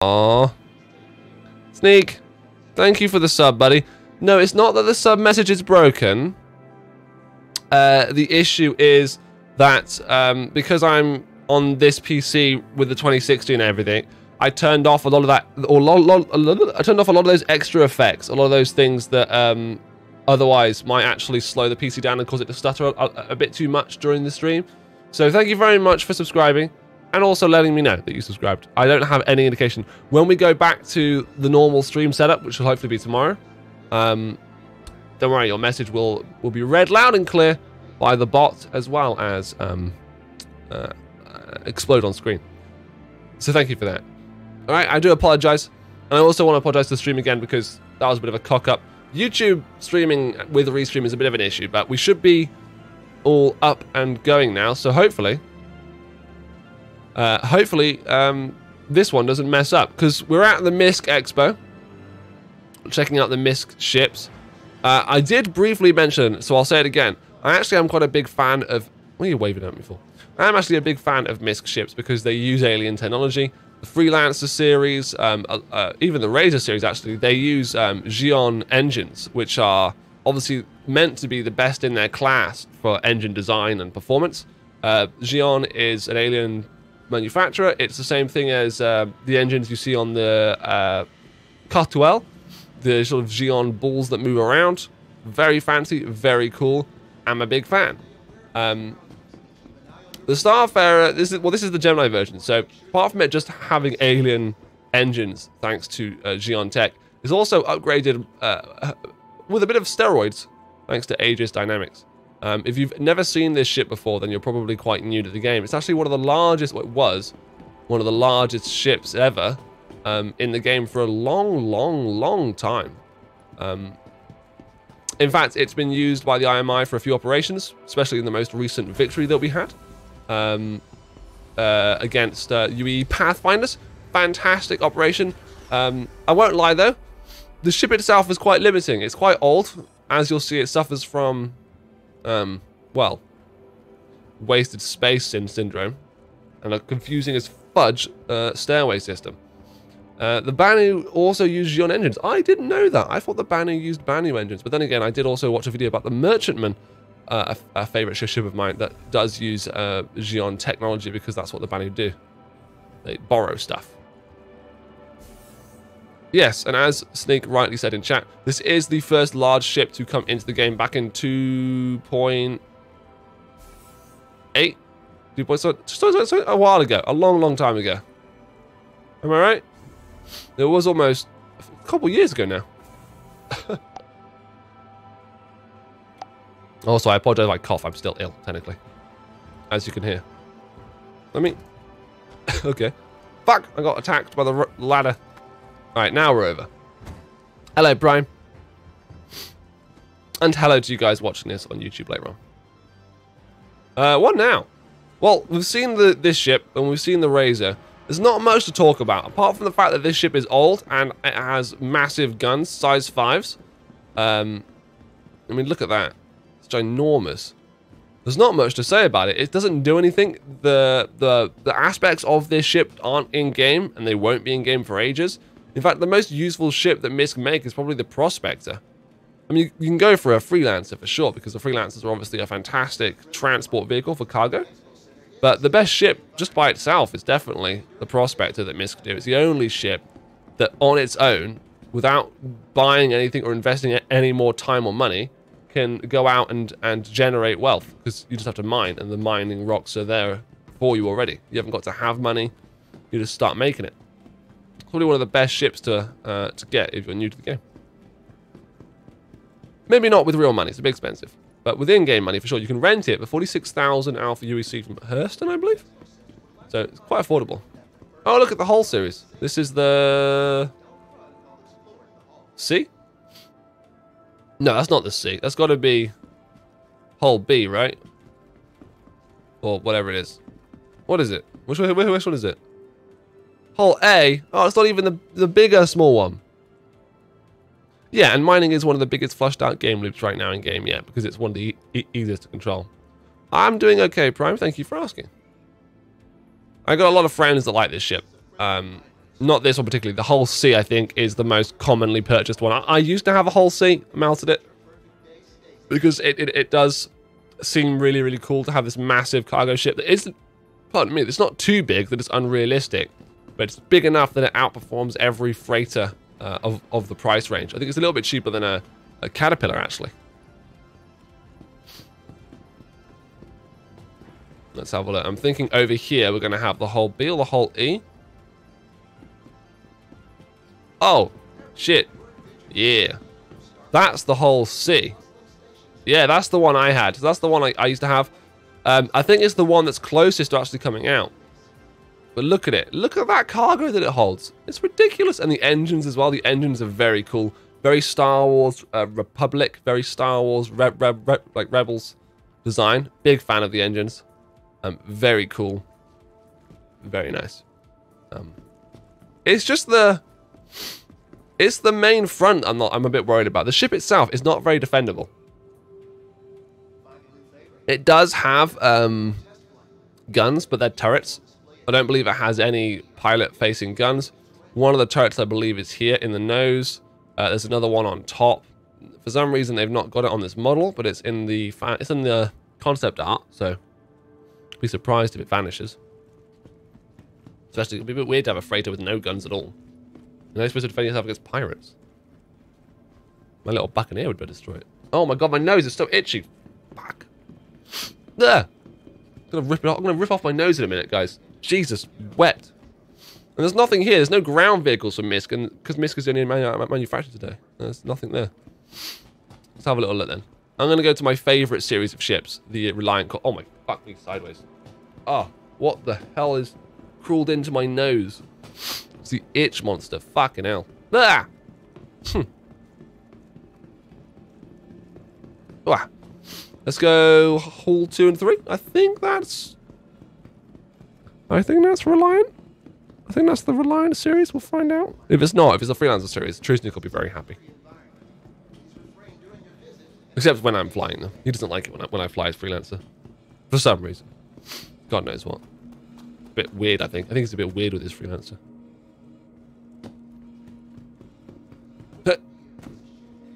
Aww. Sneak, thank you for the sub, buddy. No, it's not that the sub message is broken. Uh, the issue is that um, because I'm on this PC with the 2060 and everything, I turned off a lot of that, or lot, lot, lot, I turned off a lot of those extra effects, a lot of those things that um, otherwise might actually slow the PC down and cause it to stutter a, a bit too much during the stream. So thank you very much for subscribing and also letting me know that you subscribed. I don't have any indication. When we go back to the normal stream setup, which will hopefully be tomorrow, um, don't worry, your message will, will be read loud and clear by the bot as well as um, uh, explode on screen. So thank you for that. All right, I do apologize. And I also want to apologize to the stream again because that was a bit of a cock up. YouTube streaming with Restream is a bit of an issue, but we should be all up and going now. So hopefully, uh, hopefully um, this one doesn't mess up because we're at the MISC Expo, checking out the MISC ships. Uh, I did briefly mention, so I'll say it again. I actually am quite a big fan of. What are you waving at me for? I'm actually a big fan of MISC ships because they use alien technology. The Freelancer series, um, uh, uh, even the Razor series, actually, they use um, Xi'an engines, which are obviously meant to be the best in their class for engine design and performance. Uh, Xi'an is an alien manufacturer. It's the same thing as uh, the engines you see on the uh, Khartu-al, the sort of Xi'an balls that move around. Very fancy, very cool. I'm a big fan. Um, the Starfarer, this is well, this is the Gemini version. So apart from it just having alien engines, thanks to uh, Xi'an Tech, is also upgraded uh, with a bit of steroids, thanks to Aegis Dynamics. Um, if you've never seen this ship before, then you're probably quite new to the game. It's actually one of the largest, well, it was one of the largest ships ever um, in the game for a long, long, long time. Um, in fact, it's been used by the IMI for a few operations, especially in the most recent victory that we had um, uh, against uh, UE Pathfinders. Fantastic operation. Um, I won't lie though, the ship itself is quite limiting. It's quite old. As you'll see, it suffers from, um, well, wasted space syndrome and a confusing as fudge uh, stairway system. Uh, the Banu also use Xi'an engines. I didn't know that. I thought the Banu used Banu engines. But then again, I did also watch a video about the Merchantman, uh, a, a, favorite ship of mine that does use uh, Xi'an technology because that's what the Banu do. They borrow stuff. Yes, and as Snake rightly said in chat, this is the first large ship to come into the game back in 2.8? 2.7? A while ago. A long, long time ago. Am I right? It was almost a couple years ago now. also, I apologize if I cough. I'm still ill, technically. As you can hear. Let me... okay. Fuck! I got attacked by the ladder. Alright, now we're over. Hello, Brian. And hello to you guys watching this on YouTube later on. Uh, what now? Well, we've seen the this ship and we've seen the Razor. There's not much to talk about, apart from the fact that this ship is old and it has massive guns, size 5s. Um, I mean, look at that. It's ginormous. There's not much to say about it. It doesn't do anything. The, the, the aspects of this ship aren't in-game, and they won't be in-game for ages. In fact, the most useful ship that MISC make is probably the Prospector. I mean, you, can go for a Freelancer for sure, because the Freelancers are obviously a fantastic transport vehicle for cargo. But the best ship, just by itself, is definitely the Prospector that MISC do. It's the only ship that, on its own, without buying anything or investing any more time or money, can go out and, and generate wealth. Because you just have to mine, and the mining rocks are there for you already. You haven't got to have money. You just start making it. Probably one of the best ships to uh, to get if you're new to the game. Maybe not with real money, it's a bit expensive. But with in-game money, for sure, you can rent it for 46,000 Alpha UEC from Hurston, I believe. So it's quite affordable. Oh, look at the whole series. This is the... C? No, that's not the C. That's got to be Hull B, right? Or whatever it is. What is it? Which, which, which one is it? Hull A? Oh, it's not even the, the bigger small one. Yeah, and mining is one of the biggest flushed out game loops right now in game, yeah, because it's one of the e easiest to control. I'm doing okay, Prime. Thank you for asking. I got a lot of friends that like this ship. Um, not this one particularly. The Hull C, I think, is the most commonly purchased one. I, I used to have a Hull C, melted it because it, it, it does seem really really cool to have this massive cargo ship that isn't. Pardon me, it's not too big that it's unrealistic, but it's big enough that it outperforms every freighter uh, of of the price range. I think it's a little bit cheaper than a, a Caterpillar actually. Let's have a look. I'm thinking over here we're going to have the Hull B or the Hull E. Oh, shit. Yeah. That's the Hull C. Yeah, that's the one I had. That's the one I, I used to have. Um, I think it's the one that's closest to actually coming out. But look at it. Look at that cargo that it holds. It's ridiculous. And the engines as well. The engines are very cool. Very Star Wars uh, Republic. Very Star Wars Re Re Re like Rebels design. Big fan of the engines. Um, very cool. Very nice. Um, it's just the... It's the main front I'm not I'm a bit worried about. The ship itself is not very defendable. It does have um, guns, but they're turrets. I don't believe it has any pilot-facing guns. One of the turrets, I believe, is here in the nose. Uh, there's another one on top. For some reason, they've not got it on this model, but it's in the it's in the concept art, so be surprised if it vanishes. Especially, it'd be a bit weird to have a freighter with no guns at all. You're not supposed to defend yourself against pirates. My little buccaneer would better destroy it. Oh my god, my nose is so itchy. Fuck. There. I'm gonna rip it off. I'm gonna rip off my nose in a minute, guys. Jesus, wet. And there's nothing here. There's no ground vehicles for MISC, and because MISC is only manu manufactured today, there's nothing there. Let's have a little look then. I'm gonna go to my favorite series of ships, the Reliant. oh my fuck me sideways. Ah, oh, what the hell is crawled into my nose? It's the itch monster. Fucking hell. Ah! Hmm. Ah. Let's go hall 2 and 3. I think that's... I think that's Reliant. I think that's the Reliant series. We'll find out. If it's not, if it's a Freelancer series, Trusnik will be very happy. Except when I'm flying, though. He doesn't like it when I, when I fly as Freelancer. For some reason. God knows what. A bit weird, I think. I think it's a bit weird with his Freelancer.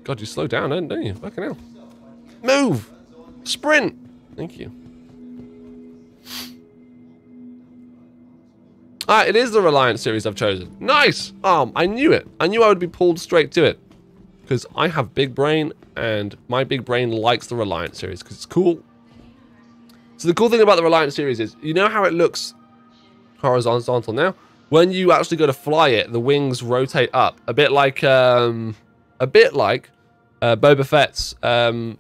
God, you slow down, don't you? Fucking hell. Move! Sprint! Thank you. Ah, it is the Reliant series I've chosen. Nice! Um, I knew it. I knew I would be pulled straight to it. Because I have big brain, and my big brain likes the Reliant series, because it's cool. So the cool thing about the Reliant series is, you know how it looks horizontal now? When you actually go to fly it, the wings rotate up. A bit like, um, a bit like uh, Boba Fett's um,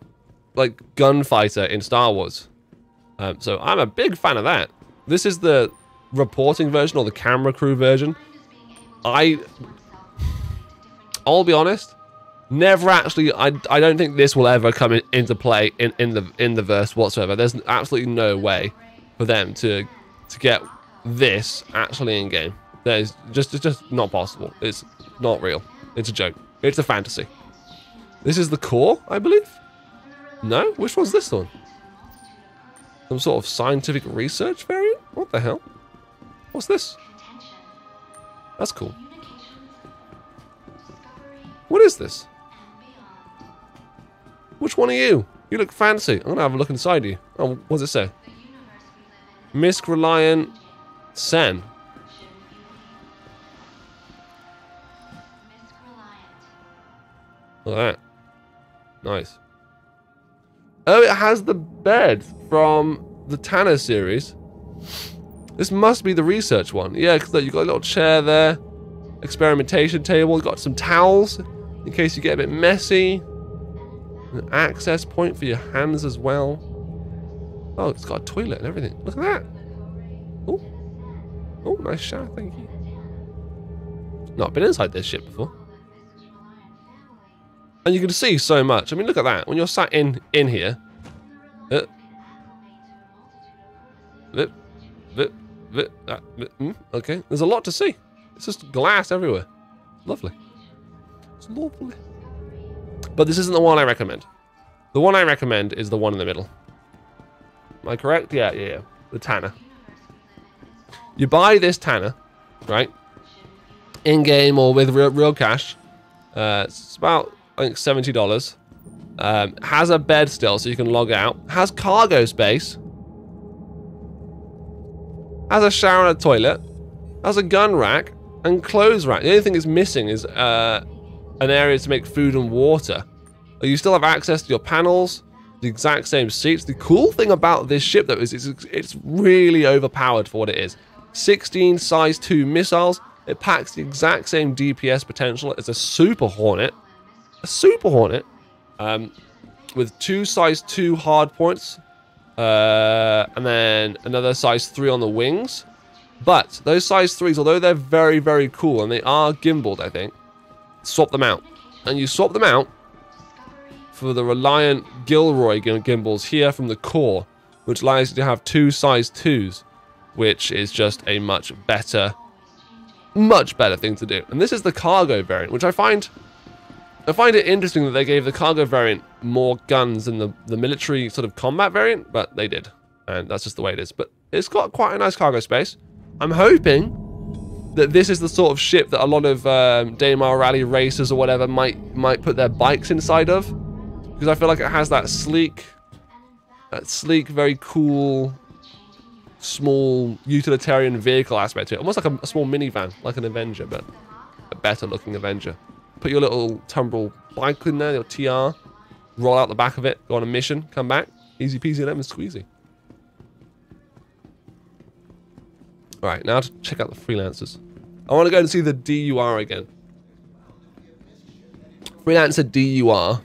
like gunfighter in Star Wars. Um, so I'm a big fan of that. This is the reporting version or the camera crew version. I, I'll be honest, never actually. I, I don't think this will ever come in, into play in, in the in the verse whatsoever. There's absolutely no way for them to to get this actually in game. There's just it's just not possible. It's not real. It's a joke. It's a fantasy. This is the Kore, I believe. No? Which one's this one? Some sort of scientific research variant? What the hell? What's this? That's cool. What is this? Which one are you? You look fancy. I'm going to have a look inside you. Oh, what does it say? MISC Reliant Sen. Look at that. Nice. Oh, it has the bed from the Tana series. This must be the research one. Yeah, because you've got a little chair there. Experimentation table. You've got some towels in case you get a bit messy. An access point for your hands as well. Oh, it's got a toilet and everything. Look at that. Oh, oh, nice shower. Thank you. Not been inside this ship before. And you can see so much. I mean, look at that. When you're sat in in here. Uh, uh, uh, okay, there's a lot to see. It's just glass everywhere. Lovely. It's lovely. But this isn't the one I recommend. The one I recommend is the one in the middle. Am I correct? Yeah, yeah, yeah. The Tana. You buy this Tana, right? in-game or with real, real cash. Uh, it's about, I think, $70. Um, has a bed still, so you can log out. Has cargo space. Has a shower and a toilet. Has a gun rack and clothes rack. The only thing it's missing is uh, an area to make food and water. You still have access to your panels, the exact same seats. The cool thing about this ship, though, is it's, it's really overpowered for what it is. 16 size 2 missiles. It packs the exact same DPS potential as a Super Hornet. A Super Hornet um, with two size 2 hard points uh, and then another size 3 on the wings. But those size 3s, although they're very, very cool, and they are gimbaled, I think, swap them out. And you swap them out for the Reliant Gilroy gimbals here from the Kore, which allows you to have two size 2s, which is just a much better, much better thing to do. And this is the cargo variant, which I find I find it interesting that they gave the cargo variant more guns than the, the military sort of combat variant, but they did. And that's just the way it is. But it's got quite a nice cargo space. I'm hoping that this is the sort of ship that a lot of um, Daymar Rally racers or whatever might might put their bikes inside of. Because I feel like it has that sleek, that sleek, very cool, small utilitarian vehicle aspect to it. Almost like a, a small minivan, like an Avenger, but a better looking Avenger. Put your little tumbril bike in there, your TR, roll out the back of it, go on a mission, come back. Easy peasy lemon squeezy. Alright, now to check out the freelancers. I want to go and see the DUR again. Freelancer DUR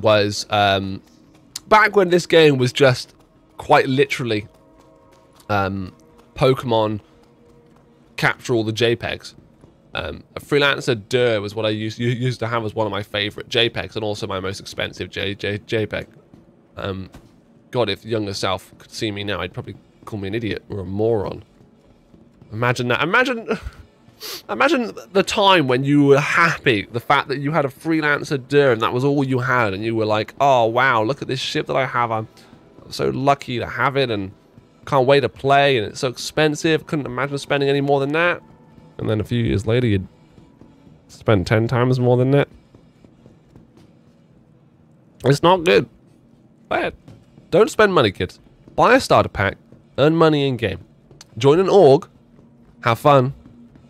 was um, back when this game was just quite literally um, Pokemon capture all the JPEGs. Um, a freelancer Dur was what I used used to have as one of my favorite JPEGs and also my most expensive J, J, JPEG. Um, God, if younger self could see me now, I'd probably call me an idiot or a moron. Imagine that. Imagine, imagine the time when you were happy, the fact that you had a freelancer Dur and that was all you had, and you were like, "Oh wow, look at this ship that I have. I'm so lucky to have it, and can't wait to play. And it's so expensive. Couldn't imagine spending any more than that." And then a few years later, you'd spend ten times more than that. It's not good. Bad. Don't spend money, kids. Buy a starter pack. Earn money in game. Join an org have fun.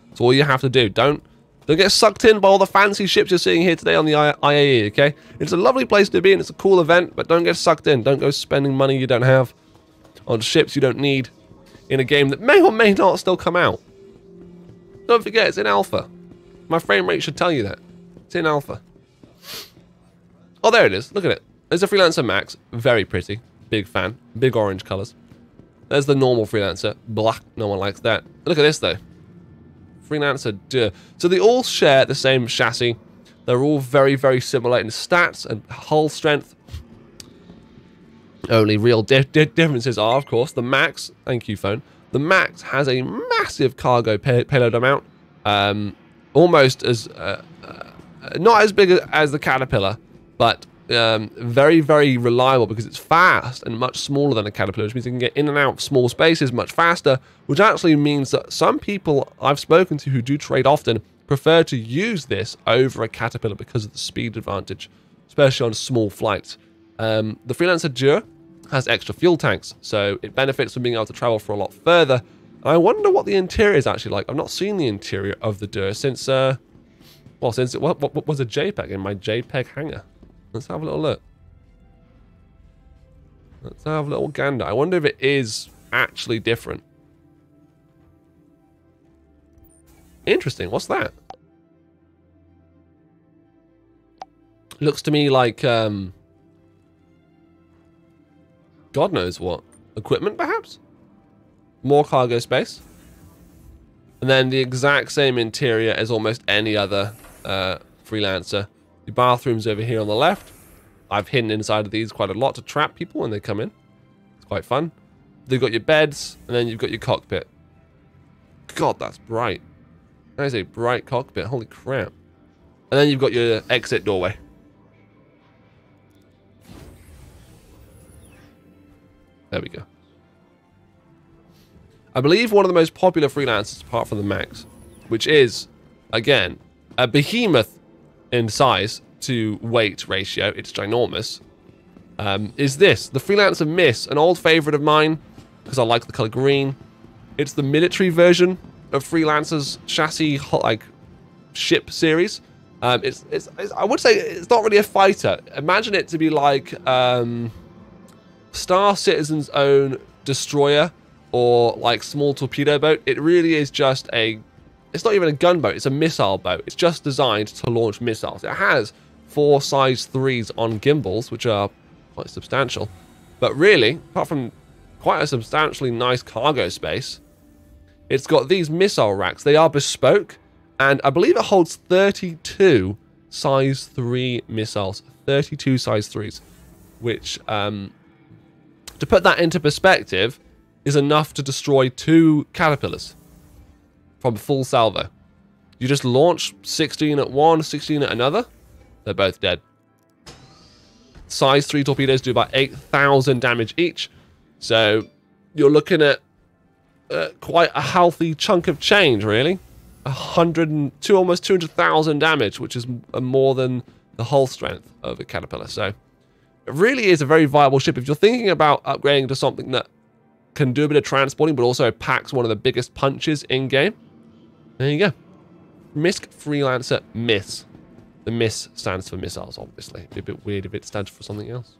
That's all you have to do. Don't don't get sucked in by all the fancy ships you're seeing here today on the IAE, okay? It's a lovely place to be and it's a cool event, but don't get sucked in. Don't go spending money you don't have on ships you don't need in a game that may or may not still come out. Don't forget, it's in alpha. My frame rate should tell you that. It's in alpha. Oh, there it is. Look at it. There's a Freelancer Max. Very pretty. Big fan. Big orange colors. There's the normal freelancer. Black. No one likes that. Look at this, though. Freelancer. DUR. So they all share the same chassis. They're all very, very similar in stats and hull strength. Only real di di differences are, of course, the Max. Thank you, phone. The Max has a massive cargo pay payload amount. Um, almost as... Uh, uh, not as big as the Caterpillar, but um, very, very reliable because it's fast and much smaller than a caterpillar, which means you can get in and out of small spaces much faster, which actually means that some people I've spoken to who do trade often prefer to use this over a caterpillar because of the speed advantage, especially on small flights. Um, the Freelancer Dur has extra fuel tanks, so it benefits from being able to travel for a lot further. I wonder what the interior is actually like. I've not seen the interior of the Dur since, uh, well, since it what, what was a JPEG in my JPEG hangar. Let's have a little look. Let's have a little gander. I wonder if it is actually different. Interesting. What's that? Looks to me like, um, God knows what. Equipment, perhaps? More cargo space. And then the exact same interior as almost any other uh, freelancer the bathroom's over here on the left. I've hidden inside of these quite a lot to trap people when they come in. It's quite fun. They've got your beds, and then you've got your cockpit. God, that's bright. That is a bright cockpit. Holy crap. And then you've got your exit doorway. There we go. I believe one of the most popular freelancers, apart from the Max, which is again, a behemoth in size to weight ratio. It's ginormous. Um, is this the Freelancer MIS, an old favorite of mine because I like the color green. It's the military version of Freelancer's chassis like ship series. Um, it's, it's, it's, I would say it's not really a fighter. Imagine it to be like um, Star Citizen's own destroyer or like small torpedo boat. It really is just a. It's not even a gunboat. It's a missile boat. It's just designed to launch missiles. It has four size threes on gimbals, which are quite substantial. But really, apart from quite a substantially nice cargo space, it's got these missile racks. They are bespoke, and I believe it holds 32 size 3 missiles. 32 size 3s, which, um, to put that into perspective, is enough to destroy two caterpillars from full salvo. You just launch 16 at one, 16 at another, they're both dead. Size 3 torpedoes do about 8,000 damage each. So you're looking at uh, quite a healthy chunk of change, really. A hundred and two, almost 200,000 damage, which is more than the hull strength of a Caterpillar. So it really is a very viable ship. If you're thinking about upgrading to something that can do a bit of transporting, but also packs one of the biggest punches in-game, there you go. MISC Freelancer MIS. The MIS stands for missiles, obviously. It'd be a bit weird if it stands for something else.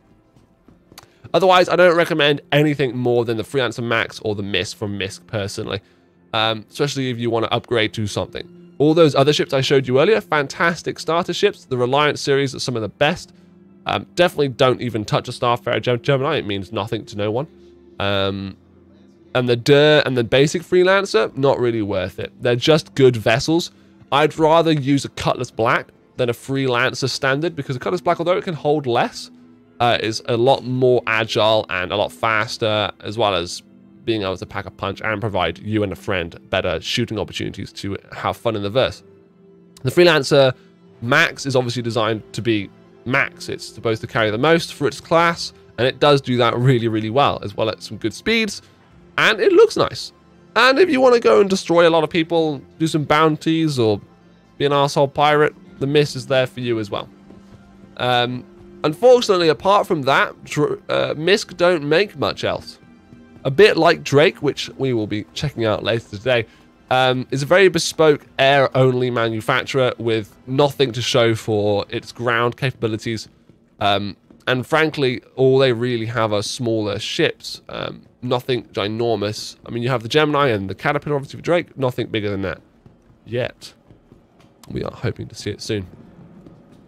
Otherwise, I don't recommend anything more than the Freelancer Max or the MIS from MISC personally, um, especially if you want to upgrade to something. All those other ships I showed you earlier, fantastic starter ships. The Reliant series are some of the best. Um, definitely don't even touch a Starfarer Gemini. It means nothing to no one. Um, and the DUR and the basic Freelancer, not really worth it. They're just good vessels. I'd rather use a Cutlass Black than a Freelancer standard because a Cutlass Black, although it can hold less, uh, is a lot more agile and a lot faster, as well as being able to pack a punch and provide you and a friend better shooting opportunities to have fun in the verse. The Freelancer Max is obviously designed to be max. It's supposed to carry the most for its class, and it does do that really, really well, as well as some good speeds, and it looks nice. And if you want to go and destroy a lot of people, do some bounties, or be an asshole pirate, the MIS is there for you as well. Um, unfortunately, apart from that, uh, MISC don't make much else. A bit like Drake, which we will be checking out later today, um, is a very bespoke air-only manufacturer with nothing to show for its ground capabilities. Um, and frankly, all they really have are smaller ships. Um, nothing ginormous. I mean, you have the Gemini and the Caterpillar, obviously, for Drake. Nothing bigger than that yet. We are hoping to see it soon.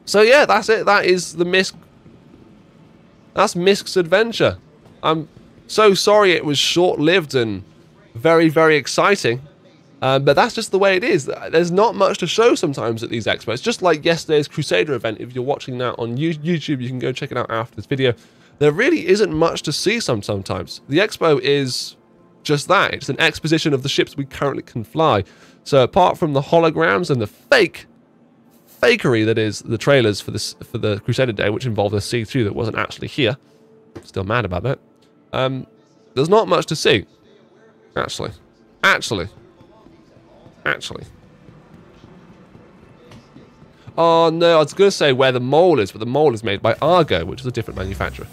So yeah, that's it. That is the MISC. That's MISC's adventure. I'm so sorry it was short-lived and very, very exciting. Um, but that's just the way it is. There's not much to show sometimes at these expos. Just like yesterday's Crusader event. If you're watching that on YouTube, you can go check it out after this video. There really isn't much to see some sometimes. The expo is just that. It's an exposition of the ships we currently can fly. So apart from the holograms and the fake fakery that is the trailers for this for the Crusader Day, which involved a C2 that wasn't actually here, still mad about that. Um, there's not much to see, actually. Actually. Actually. Oh no, I was going to say where the mole is, but the mole is made by Argo, which is a different manufacturer.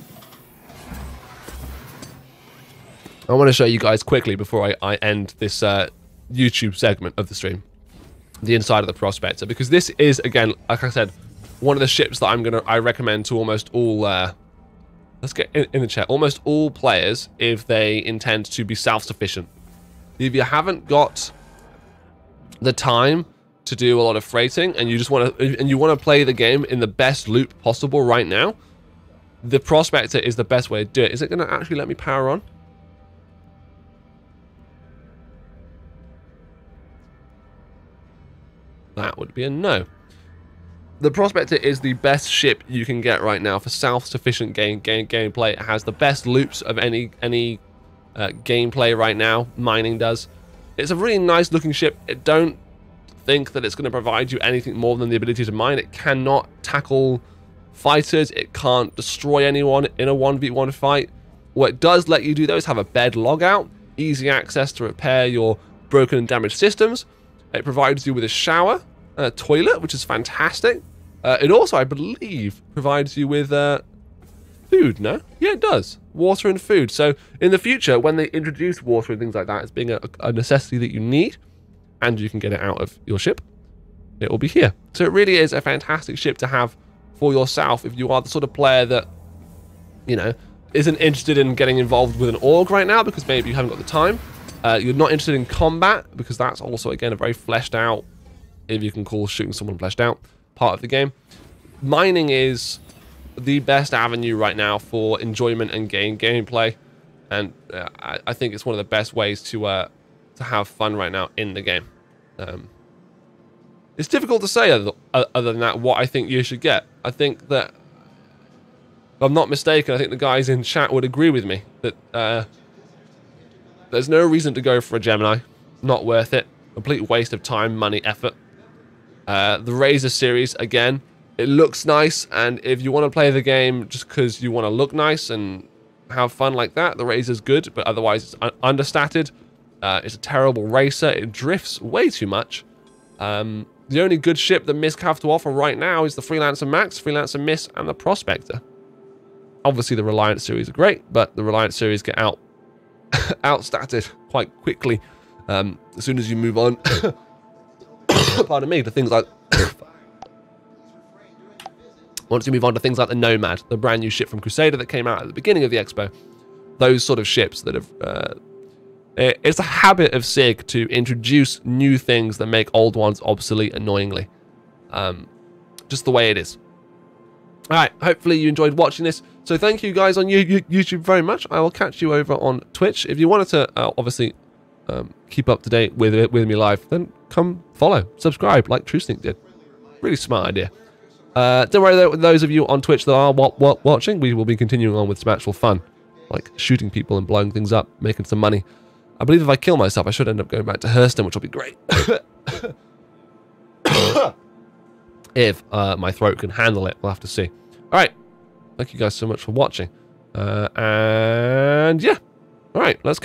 I want to show you guys quickly before I, I end this uh, YouTube segment of the stream. The inside of the Prospector. Because this is, again, like I said, one of the ships that I'm going to, I recommend to almost all, uh, let's get in, in the chat, almost all players if they intend to be self-sufficient. If you haven't got the time to do a lot of freighting and you just want to, and you want to play the game in the best loop possible right now, the Prospector is the best way to do it. Is it going to actually let me power on? That would be a no. The Prospector is the best ship you can get right now for self-sufficient game, game gameplay. It has the best loops of any any uh, gameplay right now. Mining does. It's a really nice looking ship. It don't think that it's going to provide you anything more than the ability to mine. It cannot tackle fighters. It can't destroy anyone in a 1v1 fight. What it does let you do though is have a bed logout, easy access to repair your broken and damaged systems, it provides you with a shower, and a toilet, which is fantastic. Uh, it also, I believe, provides you with uh, food, no? Yeah, it does. Water and food. So in the future, when they introduce water and things like that as being a, a necessity that you need, and you can get it out of your ship, it will be here. So it really is a fantastic ship to have for yourself if you are the sort of player that, you know, isn't interested in getting involved with an org right now because maybe you haven't got the time. Uh, you're not interested in combat because that's also, again, a very fleshed out, if you can call shooting someone fleshed out, part of the game. Mining is the best avenue right now for enjoyment and game gameplay, and uh, I, I, think it's one of the best ways to uh, to have fun right now in the game. Um, it's difficult to say other, other than that what I think you should get. I think that, if I'm not mistaken, I think the guys in chat would agree with me that uh, there's no reason to go for a Gemini. Not worth it. Complete waste of time, money, effort. Uh, the Razor series, again, it looks nice, and if you want to play the game just because you want to look nice and have fun like that, the Razor's good, but otherwise it's un understated. Uh, it's a terrible racer. It drifts way too much. Um, the only good ship that MISC have to offer right now is the Freelancer Max, Freelancer MIS, and the Prospector. Obviously, the Reliant series are great, but the Reliant series get out outstatted quite quickly um, as soon as you move on. pardon me, to things like once you move on to things like the Nomad, the brand new ship from Crusader that came out at the beginning of the expo, those sort of ships that have... Uh, it's a habit of CIG to introduce new things that make old ones obsolete annoyingly. Um, just the way it is. Alright, hopefully you enjoyed watching this. So thank you guys on YouTube very much. I will catch you over on Twitch. If you wanted to, uh, obviously, um, keep up to date with it, with me live, then come follow, subscribe, like TrueSneak did. Really smart idea. Uh, don't worry, though, those of you on Twitch that are watching, we will be continuing on with some actual fun, like shooting people and blowing things up, making some money. I believe if I kill myself, I should end up going back to Hurston, which will be great. if uh, my throat can handle it, we'll have to see. All right. Thank you guys so much for watching. Uh, and yeah. All right, let's